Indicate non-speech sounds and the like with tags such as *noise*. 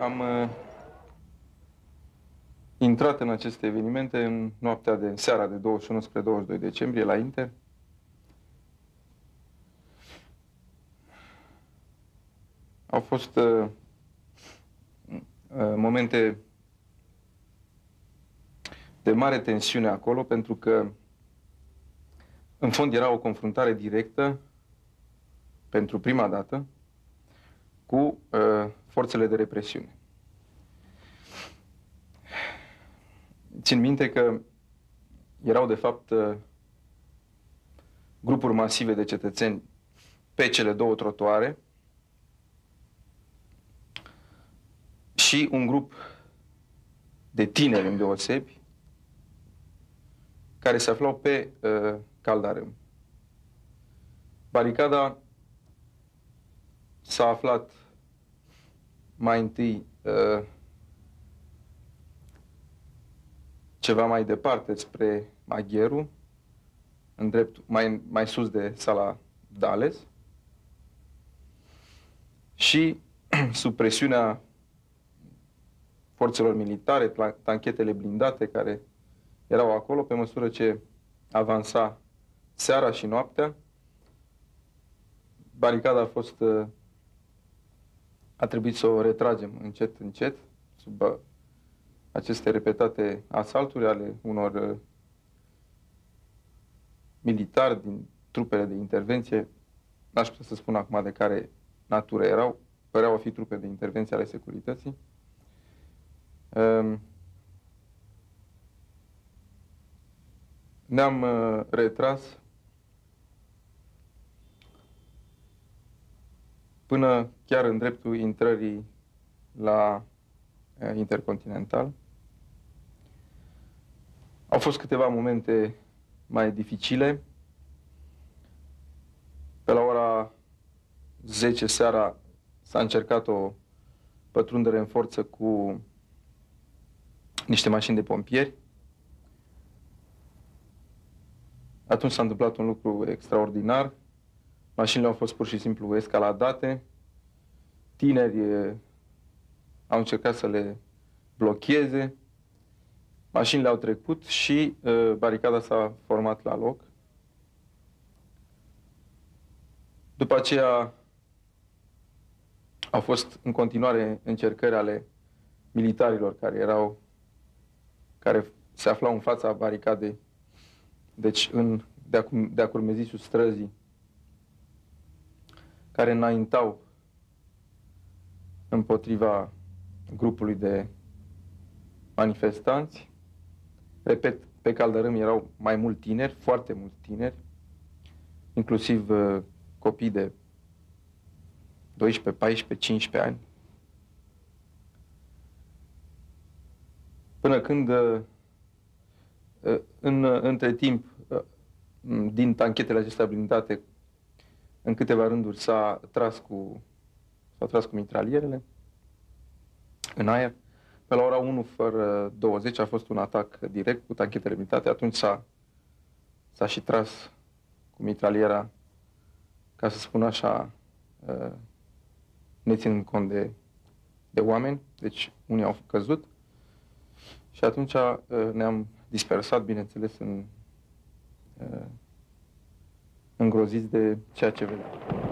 am uh, intrat în aceste evenimente în noaptea de seara de 21 spre 22 decembrie la Inter. Au fost uh, uh, momente de mare tensiune acolo, pentru că în fond era o confruntare directă pentru prima dată cu uh, forțele de represiune. Țin minte că erau, de fapt, uh, grupuri masive de cetățeni pe cele două trotuare și un grup de tineri îndeosebi care se aflau pe uh, Caldarâm. Baricada s-a aflat mai întâi uh, ceva mai departe spre Magheru, în drept, mai, mai sus de sala Dales și *clears throat* sub presiunea forțelor militare, tanchetele blindate care erau acolo pe măsură ce avansa seara și noaptea. Baricada a fost uh, a trebuit să o retragem încet, încet, sub uh, aceste repetate asalturi ale unor uh, militari din trupele de intervenție, n-aș putea să spun acum de care natură erau, păreau a fi trupe de intervenție ale securității. Um, ne-am uh, retras până chiar în dreptul intrării la uh, Intercontinental. Au fost câteva momente mai dificile. Pe la ora 10 seara s-a încercat o pătrundere în forță cu niște mașini de pompieri. Atunci s-a întâmplat un lucru extraordinar. Mașinile au fost pur și simplu escaladate. Tineri au încercat să le blocheze. Mașinile au trecut și uh, baricada s-a format la loc. După aceea au fost în continuare încercări ale militarilor care erau care se aflau în fața baricadei, deci în, de-a curmezișul străzii, care înaintau împotriva grupului de manifestanți. Repet, pe Caldărâm erau mai mulți tineri, foarte mulți tineri, inclusiv uh, copii de 12, 14, 15 ani. Până când, uh, uh, în, între timp, uh, din tanchetele acestea blindate, în câteva rânduri s-a tras cu, s-a tras cu mitralierele în aer. Pe la ora 1 fără 20 a fost un atac direct cu tanchetele blindate. Atunci s-a, s-a și tras cu mitraliera, ca să spun așa, ne ținând cont de, de oameni. Deci unii au căzut. Și atunci uh, ne-am dispersat, bineînțeles, în, uh, îngroziți de ceea ce vedeam.